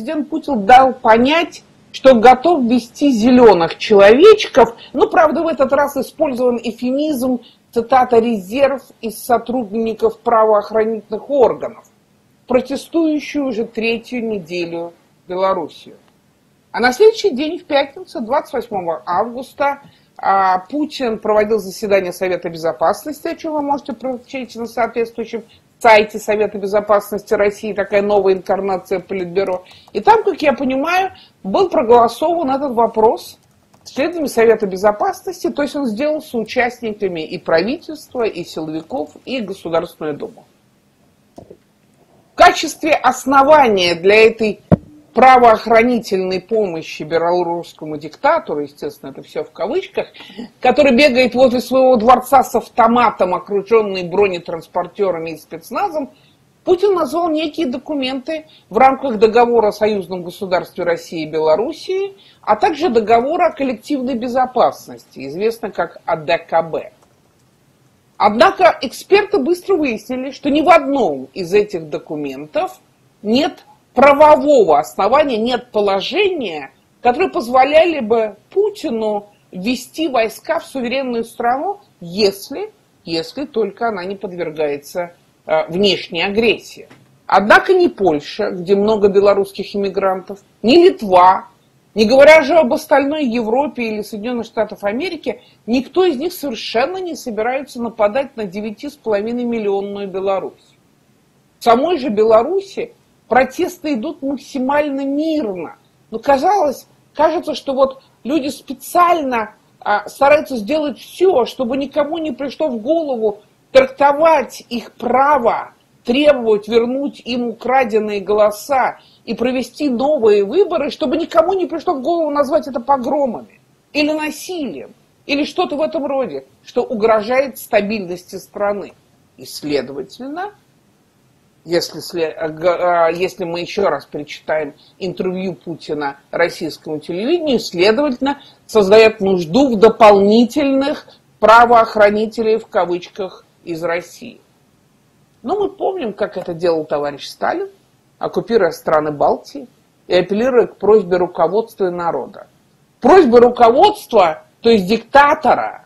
президент Путин дал понять, что готов вести зеленых человечков. Ну, правда, в этот раз использован эфемизм, цитата, резерв из сотрудников правоохранительных органов, протестующую уже третью неделю Белоруссию. А на следующий день, в пятницу, 28 августа, а, Путин проводил заседание Совета Безопасности, о чем вы можете прочесть на соответствующем сайте Совета Безопасности России, такая новая инкарнация Политбюро. И там, как я понимаю, был проголосован этот вопрос членами Совета Безопасности, то есть он сделался участниками и правительства, и силовиков, и Государственную Думу. В качестве основания для этой правоохранительной помощи белорусскому диктатору, естественно, это все в кавычках, который бегает возле своего дворца с автоматом, окруженный бронетранспортерами и спецназом, Путин назвал некие документы в рамках договора о союзном государстве России и Белоруссии, а также договора о коллективной безопасности, известно как АДКБ. Однако эксперты быстро выяснили, что ни в одном из этих документов нет правового основания, нет положения, которые позволяли бы Путину ввести войска в суверенную страну, если, если только она не подвергается э, внешней агрессии. Однако ни Польша, где много белорусских иммигрантов, ни Литва, не говоря же об остальной Европе или Соединенных Штатах Америки, никто из них совершенно не собирается нападать на 9,5 миллионную Беларусь. В самой же Беларуси протесты идут максимально мирно. Но казалось, кажется, что вот люди специально а, стараются сделать все, чтобы никому не пришло в голову трактовать их право, требовать вернуть им украденные голоса и провести новые выборы, чтобы никому не пришло в голову назвать это погромами или насилием, или что-то в этом роде, что угрожает стабильности страны. И, следовательно, если, э, э, если мы еще раз перечитаем интервью Путина российскому телевидению, следовательно, создает нужду в дополнительных правоохранителей в кавычках из России. Но мы помним, как это делал товарищ Сталин, оккупируя страны Балтии и апеллируя к просьбе руководства и народа. Просьба руководства, то есть диктатора,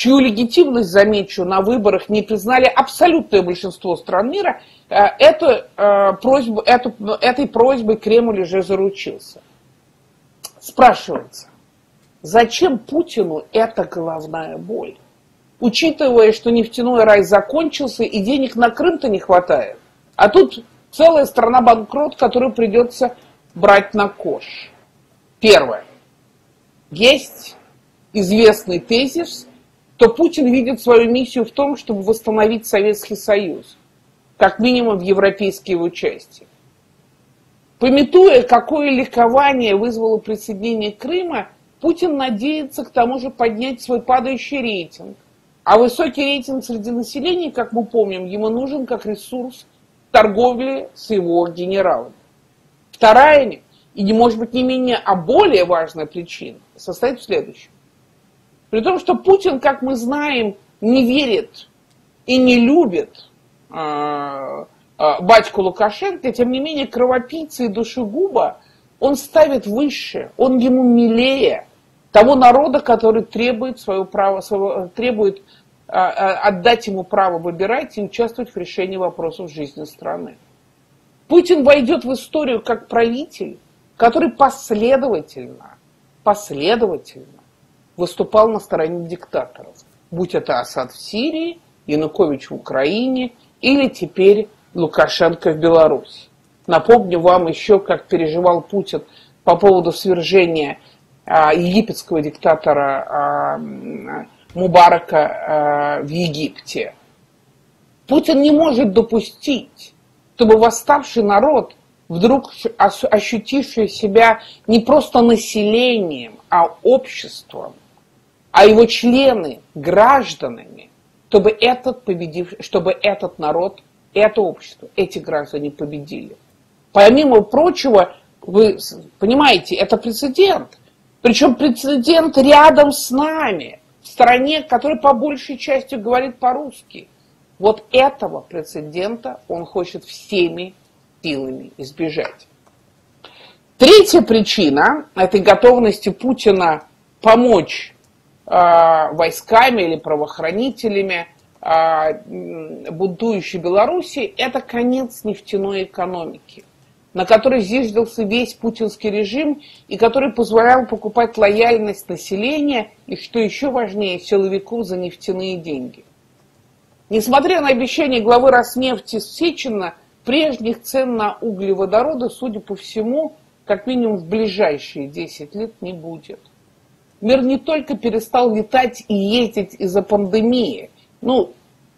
чью легитимность, замечу, на выборах не признали абсолютное большинство стран мира, э, эту, э, просьбу, эту, этой просьбой Кремль уже заручился. Спрашивается, зачем Путину эта головная боль? Учитывая, что нефтяной рай закончился и денег на Крым-то не хватает. А тут целая страна банкрот, которую придется брать на кош. Первое. Есть известный тезис, то Путин видит свою миссию в том, чтобы восстановить Советский Союз, как минимум в европейские его части. Пометуя, какое ликование вызвало присоединение Крыма, Путин надеется к тому же поднять свой падающий рейтинг. А высокий рейтинг среди населения, как мы помним, ему нужен как ресурс торговли с его генералами. Вторая, и не может быть не менее, а более важная причина, состоит в следующем. При том, что Путин, как мы знаем, не верит и не любит э, батьку Лукашенко, тем не менее кровопийца и душегуба он ставит выше, он ему милее того народа, который требует свое право, требует э, отдать ему право выбирать и участвовать в решении вопросов жизни страны. Путин войдет в историю как правитель, который последовательно, последовательно выступал на стороне диктаторов, будь это Асад в Сирии, Янукович в Украине или теперь Лукашенко в Беларуси. Напомню вам еще, как переживал Путин по поводу свержения а, египетского диктатора а, Мубарака а, в Египте. Путин не может допустить, чтобы восставший народ, вдруг ощутивший себя не просто населением, а обществом, а его члены гражданами, чтобы этот, победив, чтобы этот народ, это общество, эти граждане победили. Помимо прочего, вы понимаете, это прецедент. Причем прецедент рядом с нами, в стране, которая по большей части говорит по-русски. Вот этого прецедента он хочет всеми силами избежать. Третья причина этой готовности Путина помочь э, войсками или правоохранителями э, бунтующей Беларуси – это конец нефтяной экономики, на которой зиждался весь путинский режим и который позволял покупать лояльность населения и, что еще важнее, силовиков за нефтяные деньги. Несмотря на обещание главы Роснефти Сечина, прежних цен на углеводороды, судя по всему, как минимум в ближайшие 10 лет не будет. Мир не только перестал летать и ездить из-за пандемии, ну,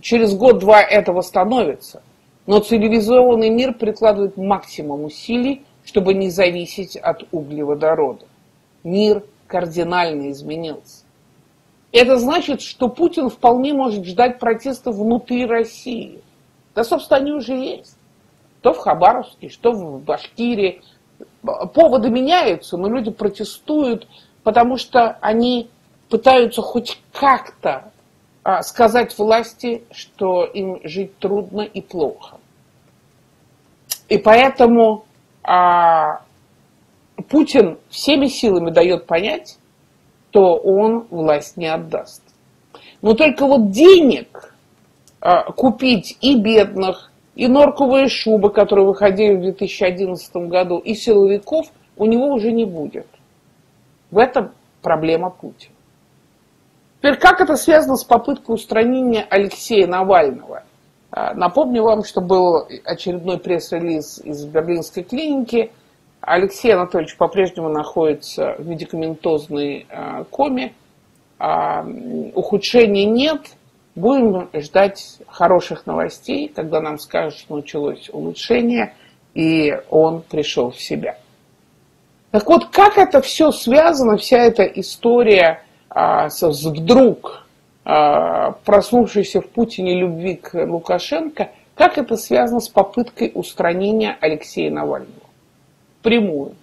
через год-два это восстановится, но цивилизованный мир прикладывает максимум усилий, чтобы не зависеть от углеводорода. Мир кардинально изменился. Это значит, что Путин вполне может ждать протестов внутри России. Да, собственно, они уже есть. То в Хабаровске, что в Башкирии, поводы меняются, но люди протестуют, потому что они пытаются хоть как-то а, сказать власти, что им жить трудно и плохо. И поэтому а, Путин всеми силами дает понять, что он власть не отдаст. Но только вот денег а, купить и бедных, и норковые шубы, которые выходили в 2011 году, и силовиков у него уже не будет. В этом проблема Путина. Теперь, как это связано с попыткой устранения Алексея Навального? А, напомню вам, что был очередной пресс-релиз из Берлинской клиники. Алексей Анатольевич по-прежнему находится в медикаментозной а, коме. А, ухудшения нет – Будем ждать хороших новостей, когда нам скажут, что началось улучшение, и он пришел в себя. Так вот, как это все связано, вся эта история а, с вдруг а, проснувшейся в Путине любви к Лукашенко, как это связано с попыткой устранения Алексея Навального? Прямую.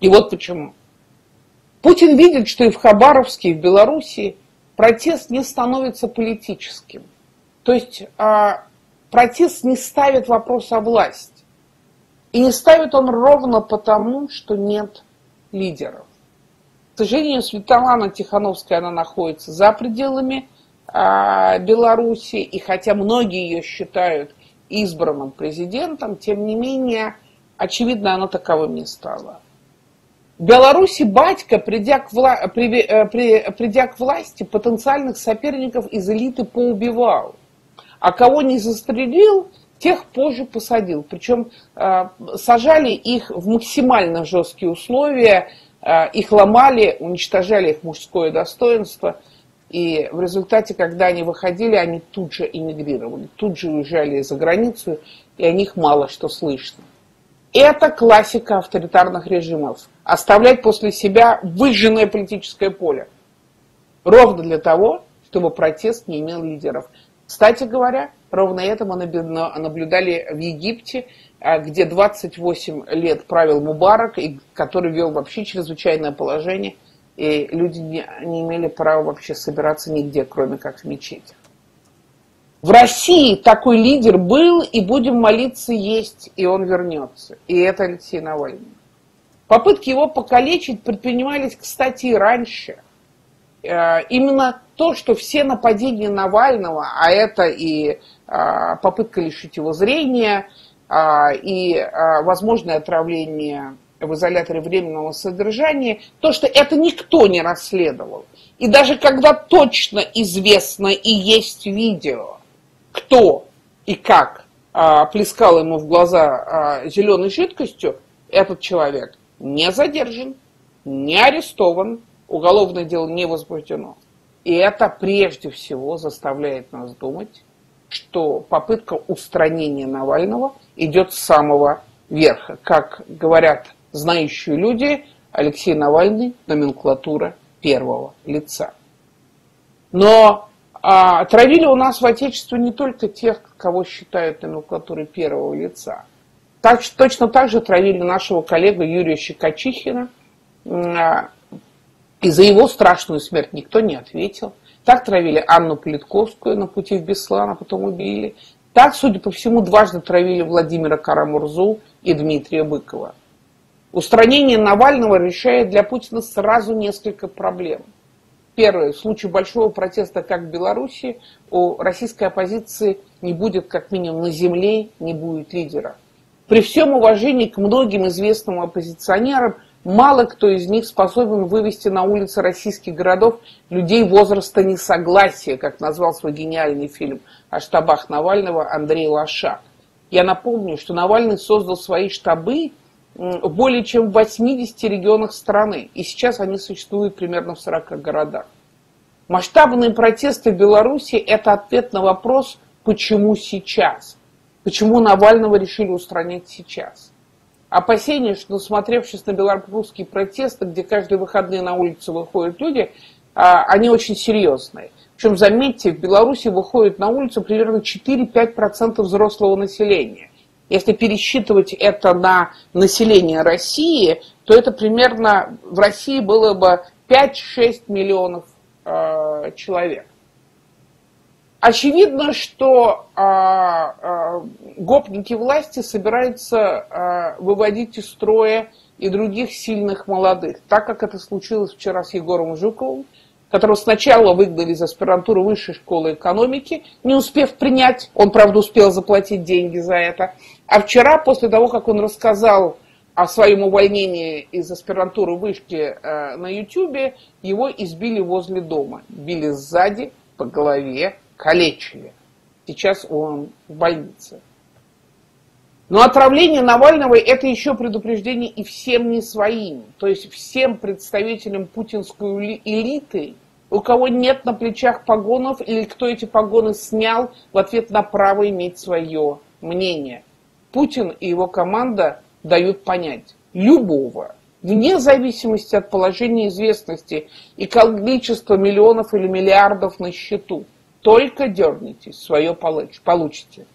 И вот почему. Путин видит, что и в Хабаровске, и в Белоруссии протест не становится политическим. То есть а, протест не ставит вопрос о власти. И не ставит он ровно потому, что нет лидеров. К сожалению, Светлана Тихановская, она находится за пределами а, Беларуси, и хотя многие ее считают избранным президентом, тем не менее, очевидно, она таковым не стала. Беларуси батька, придя к, вла... при... Э, при... придя к власти, потенциальных соперников из элиты поубивал. А кого не застрелил, тех позже посадил. Причем э, сажали их в максимально жесткие условия, э, их ломали, уничтожали их мужское достоинство. И в результате, когда они выходили, они тут же эмигрировали, тут же уезжали за границу, и о них мало что слышно. Это классика авторитарных режимов. Оставлять после себя выжженное политическое поле. Ровно для того, чтобы протест не имел лидеров. Кстати говоря, ровно это мы наблюдали в Египте, а, где 28 лет правил Мубарак, и который вел вообще чрезвычайное положение, и люди не, не имели права вообще собираться нигде, кроме как в мечети. В России такой лидер был, и будем молиться есть, и он вернется. И это Алексей Навальный. Попытки его покалечить предпринимались, кстати, и раньше. Э, именно то, что все нападения Навального, а это и э, попытка лишить его зрения, э, и возможное отравление в изоляторе временного содержания, то, что это никто не расследовал. И даже когда точно известно и есть видео, кто и как плескал ему в глаза зеленой жидкостью, этот человек не задержан, не арестован, уголовное дело не возбуждено. И это прежде всего заставляет нас думать, что попытка устранения Навального идет с самого верха. Как говорят знающие люди, Алексей Навальный – номенклатура первого лица. Но а, травили у нас в Отечестве не только тех, кого считают номенклатурой первого лица. Так, точно так же травили нашего коллегу Юрия Щекочихина. А, и за его страшную смерть никто не ответил. Так травили Анну Политковскую на пути в Беслан, а потом убили. Так, судя по всему, дважды травили Владимира Карамурзу и Дмитрия Быкова. Устранение Навального решает для Путина сразу несколько проблем. Первое. В случае большого протеста, как в Беларуси, у российской оппозиции не будет, как минимум, на земле, не будет лидера. При всем уважении к многим известным оппозиционерам, мало кто из них способен вывести на улицы российских городов людей возраста несогласия, как назвал свой гениальный фильм о штабах Навального Андрей Лошак. Я напомню, что Навальный создал свои штабы в более чем в 80 регионах страны, и сейчас они существуют примерно в 40 городах. Масштабные протесты в Беларуси – это ответ на вопрос, почему сейчас – Почему Навального решили устранять сейчас? Опасения, что насмотревшись на белорусские протесты, где каждые выходные на улицу выходят люди, а, они очень серьезные. Причем, заметьте, в Беларуси выходит на улицу примерно 4-5% взрослого населения. Если пересчитывать это на население России, то это примерно в России было бы 5-6 миллионов э, человек. Очевидно, что а, а, гопники власти собираются а, выводить из строя и других сильных молодых, так как это случилось вчера с Егором Жуковым, которого сначала выгнали из аспирантуры высшей школы экономики, не успев принять, он, правда, успел заплатить деньги за это, а вчера, после того, как он рассказал о своем увольнении из аспирантуры вышки э, на Ютьюбе, его избили возле дома, били сзади, по голове, калечили. Сейчас он в больнице. Но отравление Навального – это еще предупреждение и всем не своим, то есть всем представителям путинской элиты, у кого нет на плечах погонов или кто эти погоны снял в ответ на право иметь свое мнение. Путин и его команда дают понять, любого, вне зависимости от положения известности и количества миллионов или миллиардов на счету – только дернитесь, свое получите.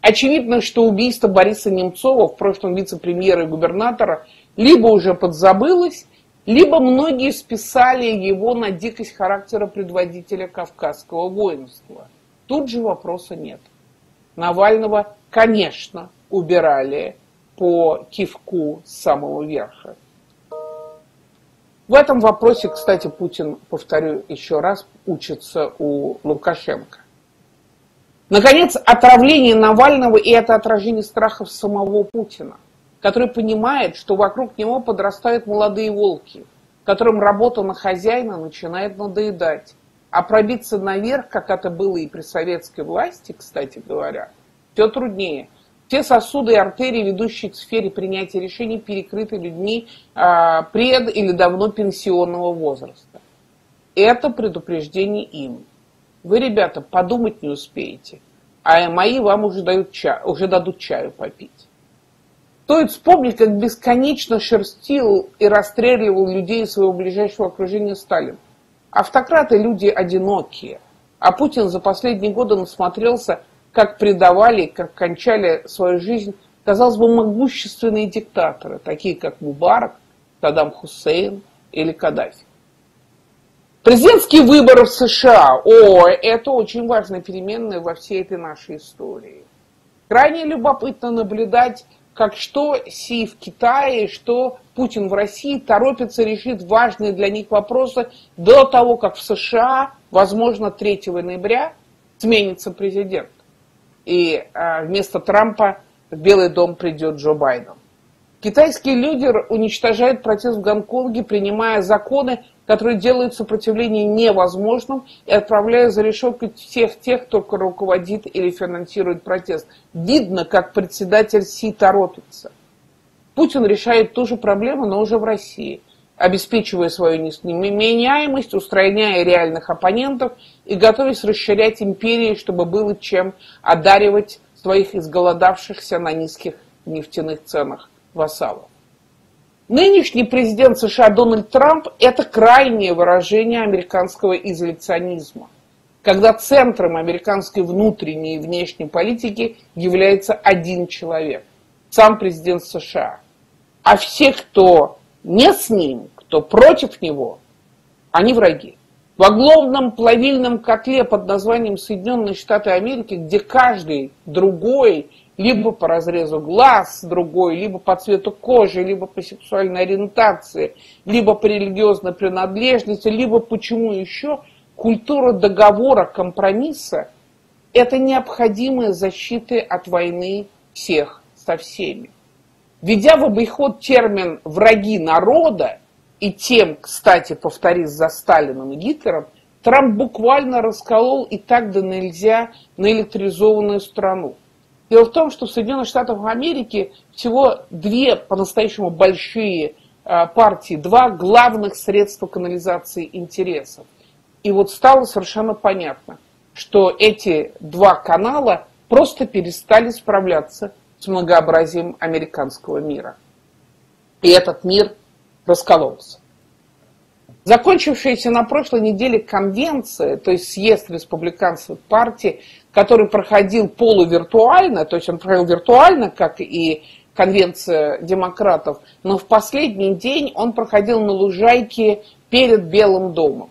Очевидно, что убийство Бориса Немцова, в прошлом вице-премьера и губернатора, либо уже подзабылось, либо многие списали его на дикость характера предводителя кавказского воинства. Тут же вопроса нет. Навального, конечно, убирали по кивку с самого верха. В этом вопросе, кстати, Путин, повторю еще раз, учится у Лукашенко. Наконец, отравление Навального и это отражение страхов самого Путина, который понимает, что вокруг него подрастают молодые волки, которым работа на хозяина начинает надоедать. А пробиться наверх, как это было и при советской власти, кстати говоря, все труднее – все сосуды и артерии, ведущие к сфере принятия решений, перекрыты людьми а, пред- или давно пенсионного возраста. Это предупреждение им. Вы, ребята, подумать не успеете, а мои вам уже, дают чай, уже дадут чаю попить. Стоит вспомнить, как бесконечно шерстил и расстреливал людей из своего ближайшего окружения Сталин. Автократы люди одинокие, а Путин за последние годы насмотрелся как предавали, как кончали свою жизнь, казалось бы, могущественные диктаторы, такие как Мубарак, Саддам Хусейн или Каддафи. Президентские выборы в США. О, это очень важная переменная во всей этой нашей истории. Крайне любопытно наблюдать, как что Си в Китае, что Путин в России торопится решить важные для них вопросы до того, как в США, возможно, 3 ноября сменится президент и а, вместо Трампа в Белый дом придет Джо Байден. Китайский лидер уничтожает протест в Гонконге, принимая законы, которые делают сопротивление невозможным и отправляя за решетку всех тех, кто руководит или финансирует протест. Видно, как председатель Си торопится. Путин решает ту же проблему, но уже в России обеспечивая свою несменяемость, устраняя реальных оппонентов и готовясь расширять империи, чтобы было чем одаривать своих изголодавшихся на низких нефтяных ценах вассалов. Нынешний президент США Дональд Трамп – это крайнее выражение американского изоляционизма, когда центром американской внутренней и внешней политики является один человек – сам президент США. А все, кто не с ним, кто против него, они враги. В огломном плавильном котле под названием Соединенные Штаты Америки, где каждый другой либо по разрезу глаз другой, либо по цвету кожи, либо по сексуальной ориентации, либо по религиозной принадлежности, либо почему еще, культура договора, компромисса – это необходимые защиты от войны всех со всеми. Введя в обиход термин «враги народа», и тем, кстати, повторив за Сталином и Гитлером, Трамп буквально расколол и так да нельзя наэлектризованную страну. Дело в том, что в Соединенных Штатах Америки всего две по-настоящему большие а, партии, два главных средства канализации интересов. И вот стало совершенно понятно, что эти два канала просто перестали справляться с многообразием американского мира. И этот мир раскололся. Закончившаяся на прошлой неделе конвенция, то есть съезд республиканцев партии, который проходил полувиртуально, то есть он проходил виртуально, как и конвенция демократов, но в последний день он проходил на лужайке перед Белым домом.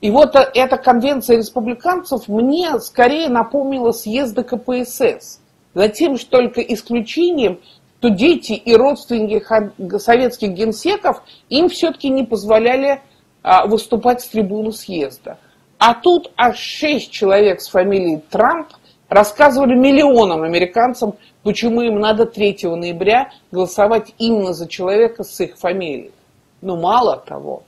И вот эта конвенция республиканцев мне скорее напомнила съезды КПСС. За тем, что только исключением, что дети и родственники советских генсеков им все-таки не позволяли а, выступать с трибуны съезда. А тут аж шесть человек с фамилией Трамп рассказывали миллионам американцам, почему им надо 3 ноября голосовать именно за человека с их фамилией. Но мало того,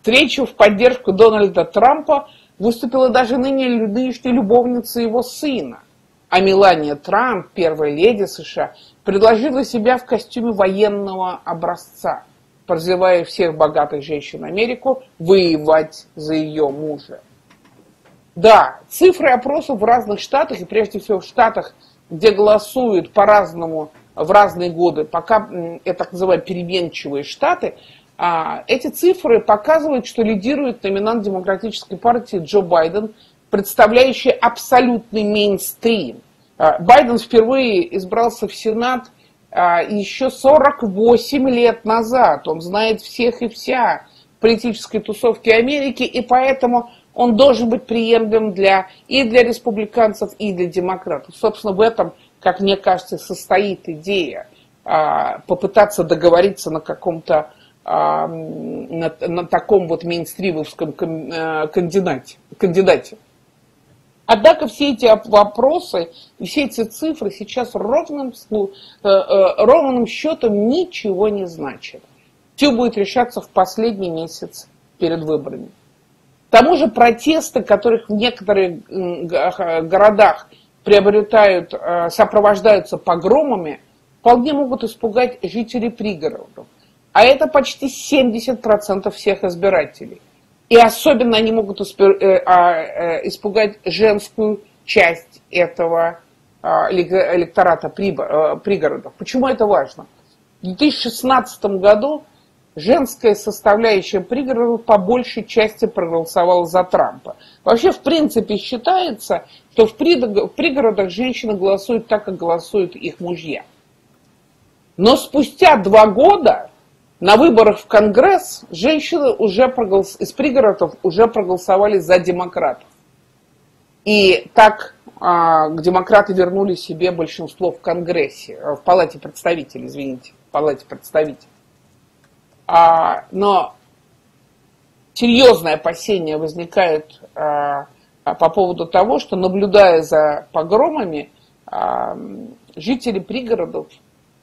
встречу в поддержку Дональда Трампа выступила даже ныне нынешняя любовница его сына. А Мелания Трамп, первая леди США, предложила себя в костюме военного образца – призывая всех богатых женщин Америку воевать за ее мужа. Да, цифры опросов в разных штатах, и прежде всего в штатах, где голосуют по-разному в разные годы, пока это так называемые переменчивые штаты, а, эти цифры показывают, что лидирует номинант Демократической партии Джо Байден, представляющий абсолютный мейнстрим. А, Байден впервые избрался в Сенат а, еще 48 лет назад. Он знает всех и вся политической тусовки Америки, и поэтому он должен быть приемлем для, и для республиканцев, и для демократов. Собственно, в этом, как мне кажется, состоит идея а, попытаться договориться на каком-то на, на таком вот мейнстримовском э, кандидате. кандидате. Однако все эти вопросы и все эти цифры сейчас ровным, э, э, ровным счетом ничего не значат. Все будет решаться в последний месяц перед выборами. К тому же протесты, которых в некоторых городах приобретают, э, сопровождаются погромами, вполне могут испугать жителей пригородов. А это почти 70% всех избирателей. И особенно они могут э, а, э, испугать женскую часть этого а, электората э, пригородов. Почему это важно? В 2016 году женская составляющая пригородов по большей части проголосовала за Трампа. Вообще, в принципе, считается, что в пригородах женщины голосуют так, как голосуют их мужья. Но спустя два года на выборах в Конгресс женщины уже проголос... из пригородов уже проголосовали за демократов. И так а, демократы вернули себе большинство в Конгрессе, э, в Палате представителей, извините, в Палате представителей. А, но серьезное опасение возникает а, по поводу того, что наблюдая за погромами, а, жители пригородов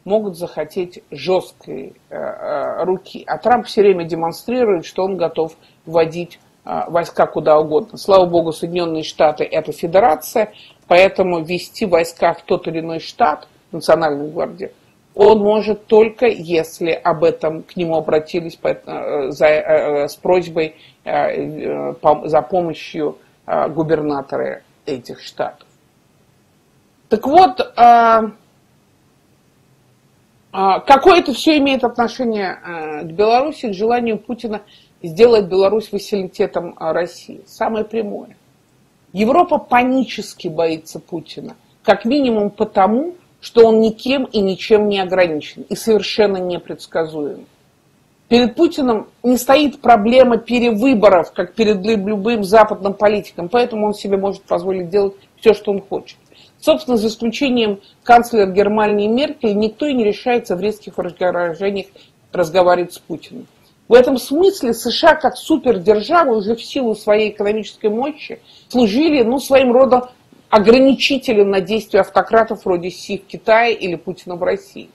могут захотеть жесткой э, э, руки. А Трамп все время демонстрирует, что он готов вводить э, войска куда угодно. Слава богу, Соединенные Штаты – это федерация, поэтому ввести войска в тот или иной штат, Национальной гвардии, он может только, если об этом к нему обратились с просьбой за помощью губернаторы этих штатов. Так вот, какое это все имеет отношение а, к Беларуси, к желанию Путина сделать Беларусь вассалитетом а, России? Самое прямое. Европа панически боится Путина. Как минимум потому, что он никем и ничем не ограничен и совершенно непредсказуем. Перед Путиным не стоит проблема перевыборов, как перед любым западным политиком, поэтому он себе может позволить делать все, что он хочет. Собственно, за исключением канцлера Германии Меркель, никто и не решается в резких выражениях разговаривать с Путиным. В этом смысле США как супердержава уже в силу своей экономической мощи служили ну, своим родом ограничителем на действия автократов вроде Си в Китае или Путина в России.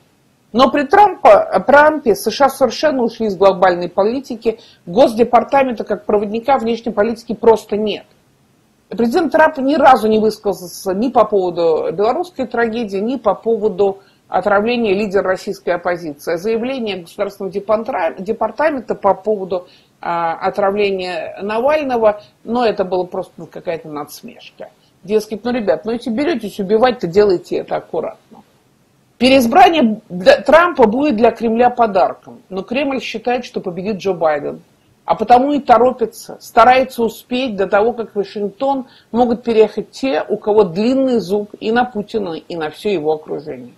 Но при Трампе, Трампе США совершенно ушли из глобальной политики, Госдепартамента как проводника внешней политики просто нет. Президент Трамп ни разу не высказался ни по поводу белорусской трагедии, ни по поводу отравления лидера российской оппозиции. Заявление Государственного департамента по поводу а, отравления Навального, но это было просто какая-то надсмешка. Дескать, ну, ребят, ну, если беретесь убивать, то делайте это аккуратно. Переизбрание Трампа будет для Кремля подарком, но Кремль считает, что победит Джо Байден а потому и торопится, старается успеть до того, как Вашингтон могут переехать те, у кого длинный зуб и на Путина, и на все его окружение.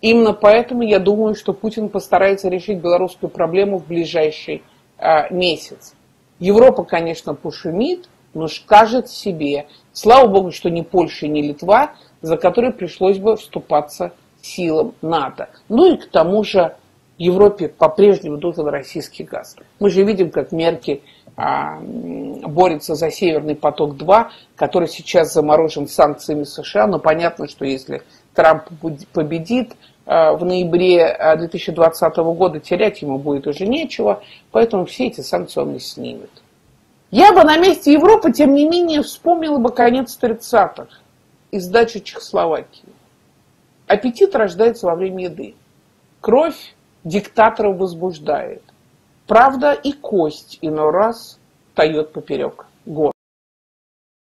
Именно поэтому я думаю, что Путин постарается решить белорусскую проблему в ближайший э, месяц. Европа, конечно, пушемит, но скажет себе, слава богу, что ни Польша, ни Литва, за которые пришлось бы вступаться силам НАТО. Ну и к тому же Европе по-прежнему нужен российский газ. Мы же видим, как Меркель а, борется за Северный поток-2, который сейчас заморожен санкциями США, но понятно, что если Трамп победит а, в ноябре 2020 а, года, терять ему будет уже нечего, поэтому все эти санкции он не снимет. Я бы на месте Европы, тем не менее, вспомнила бы конец 30-х и сдачу Чехословакии. Аппетит рождается во время еды. Кровь диктаторов возбуждает. Правда и кость иной раз встает поперек горла.